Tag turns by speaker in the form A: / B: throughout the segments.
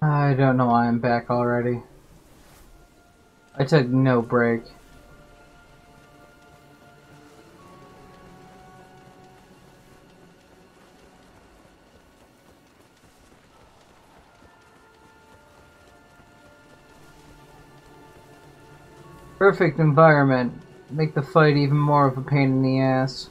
A: I don't know why I'm back already. I took no break. Perfect environment. Make the fight even more of a pain in the ass.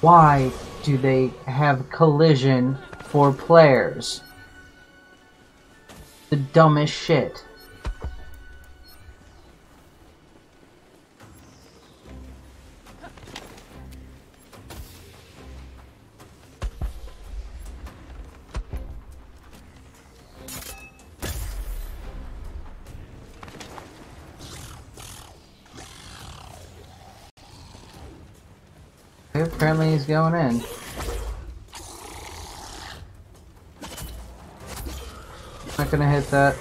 A: Why do they have collision for players? The dumbest shit. Apparently he's going in. Not gonna hit that.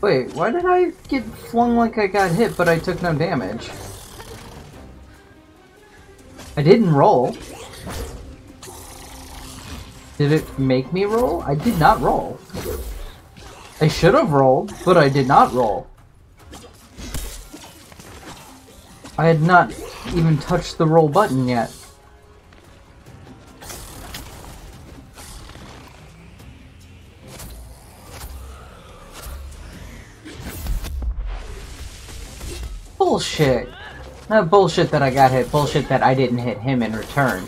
A: Wait, why did I get flung like I got hit but I took no damage? I didn't roll. Did it make me roll? I did not roll. I should have rolled, but I did not roll. I had not even touched the roll button yet. Bullshit. Not bullshit that I got hit, bullshit that I didn't hit him in return.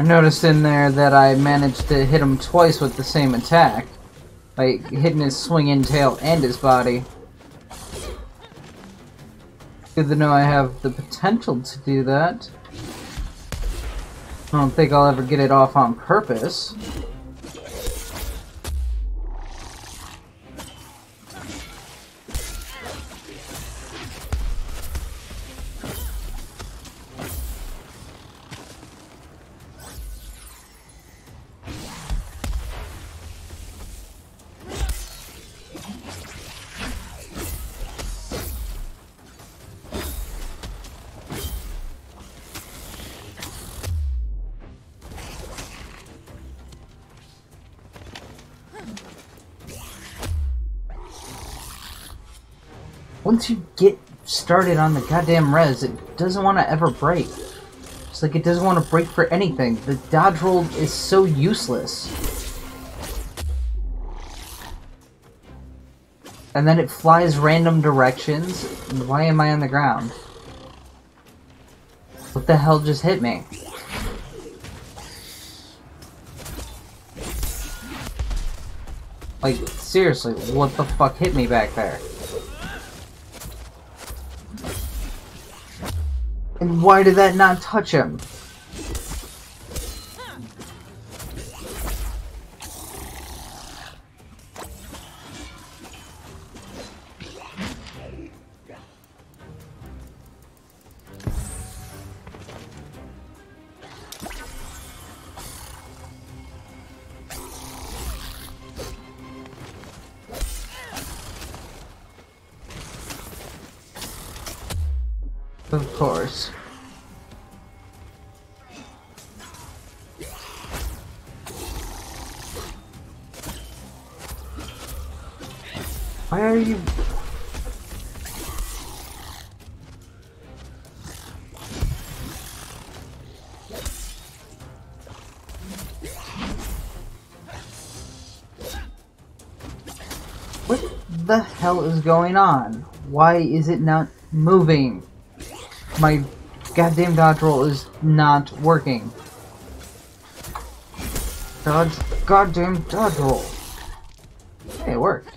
A: I noticed in there that I managed to hit him twice with the same attack. Like, hitting his swinging tail and his body. Good to know I have the potential to do that. I don't think I'll ever get it off on purpose. Once you get started on the goddamn res, it doesn't want to ever break. It's like it doesn't want to break for anything. The dodge roll is so useless. And then it flies random directions. Why am I on the ground? What the hell just hit me? Like, seriously, what the fuck hit me back there? And why did that not touch him? Of course. Why are you... What the hell is going on? Why is it not moving? My goddamn dodge roll is not working. Dodge, goddamn dodge roll. Hey, it worked.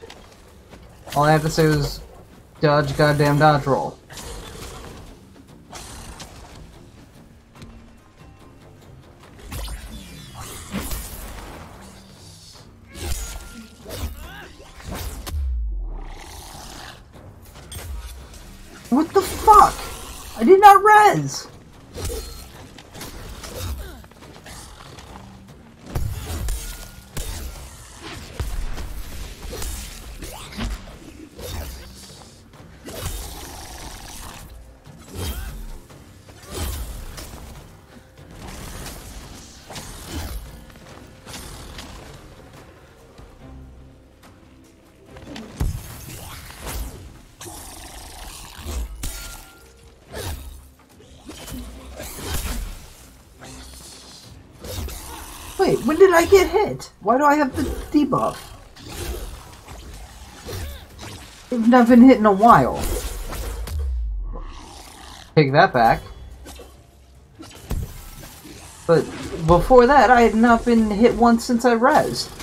A: All I have to say was dodge, goddamn dodge roll. What the fuck? I did not res! When did I get hit? Why do I have the debuff? I've not been hit in a while. Take that back. But before that, I had not been hit once since I rezzed.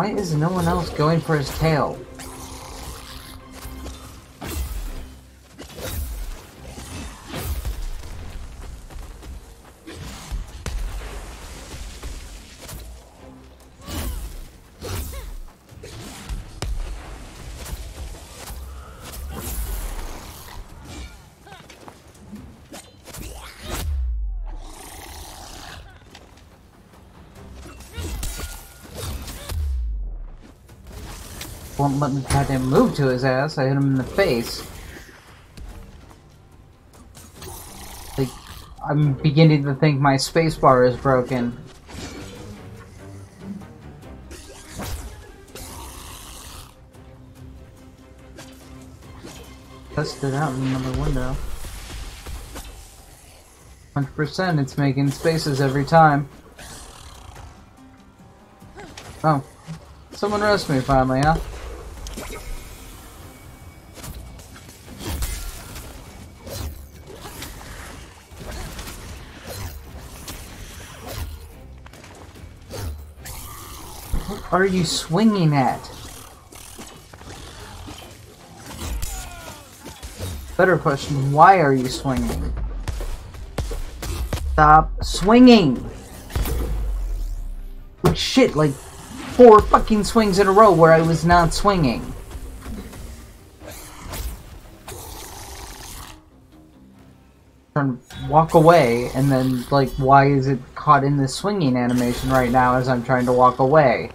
A: Why is no one else going for his tail? Won't let me goddamn move to his ass. I hit him in the face. Like, I'm beginning to think my spacebar is broken. Test it out in another window. 100% it's making spaces every time. Oh. Someone rescue me finally, huh? Are you swinging at? Better question, why are you swinging? Stop swinging! Shit, like four fucking swings in a row where I was not swinging. To walk away, and then, like, why is it caught in this swinging animation right now as I'm trying to walk away?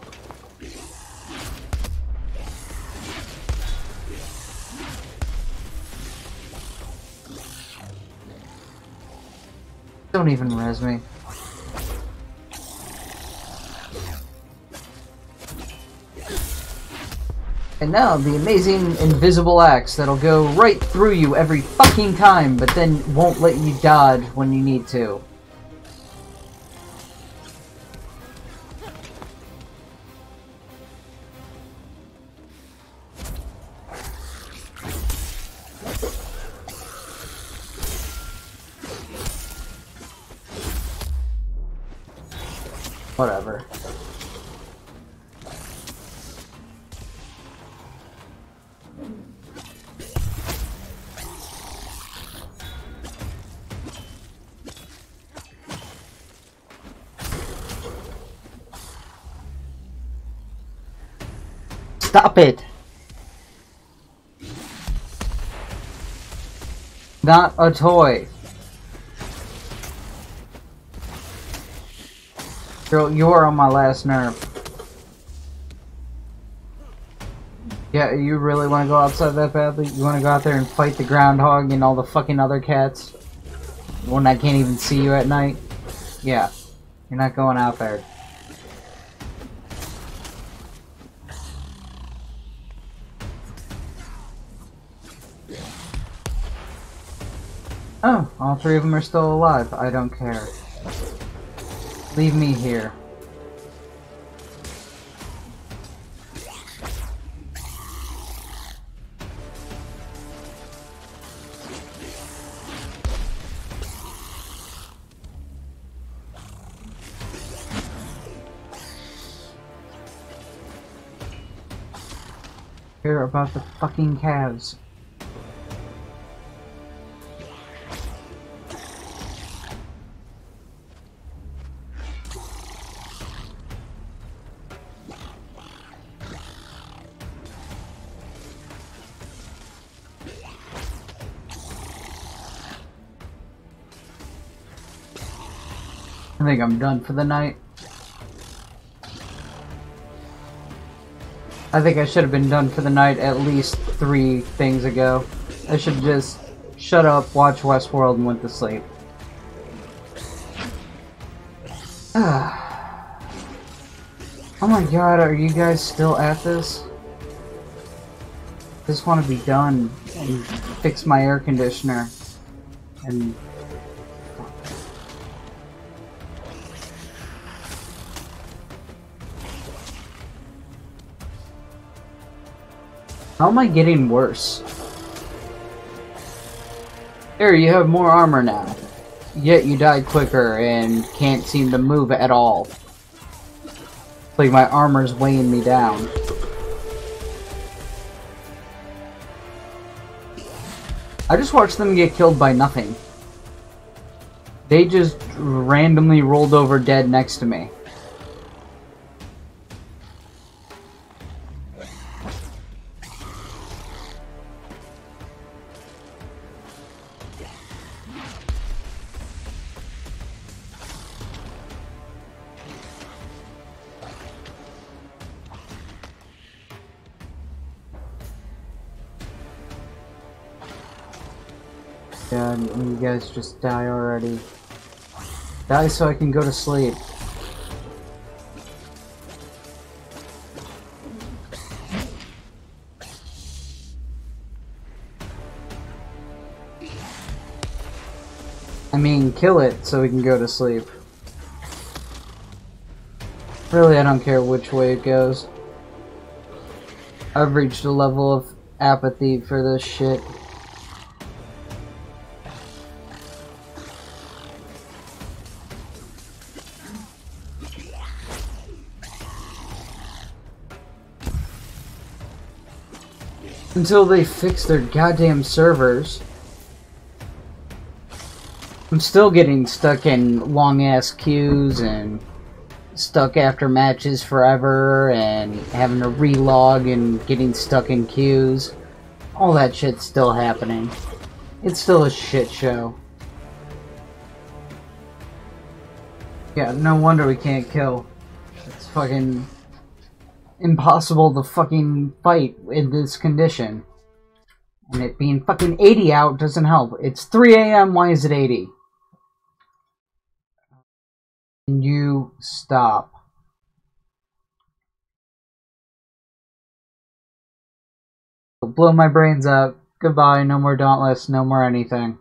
A: Don't even res me. And now the amazing invisible axe that'll go right through you every fucking time, but then won't let you dodge when you need to. Whatever. Stop it! Not a toy. You are on my last nerve. Yeah, you really want to go outside that badly? You want to go out there and fight the groundhog and all the fucking other cats? When I can't even see you at night? Yeah. You're not going out there. Oh, all three of them are still alive. I don't care. Leave me here. Care about the fucking calves. I think I'm done for the night. I think I should have been done for the night at least three things ago. I should just shut up, watch Westworld, and went to sleep. oh my god, are you guys still at this? I Just want to be done and fix my air conditioner and How am I getting worse? Here, you have more armor now. Yet you die quicker and can't seem to move at all. It's like my armor's weighing me down. I just watched them get killed by nothing. They just randomly rolled over dead next to me. God, you guys just die already. Die so I can go to sleep. I mean, kill it so we can go to sleep. Really, I don't care which way it goes. I've reached a level of apathy for this shit. Until they fix their goddamn servers. I'm still getting stuck in long ass queues and stuck after matches forever and having to relog and getting stuck in queues. All that shit's still happening. It's still a shit show. Yeah, no wonder we can't kill. It's fucking impossible to fucking fight in this condition. And it being fucking 80 out doesn't help. It's 3 a.m., why is it 80? Can you stop? Blow my brains up. Goodbye, no more Dauntless, no more anything.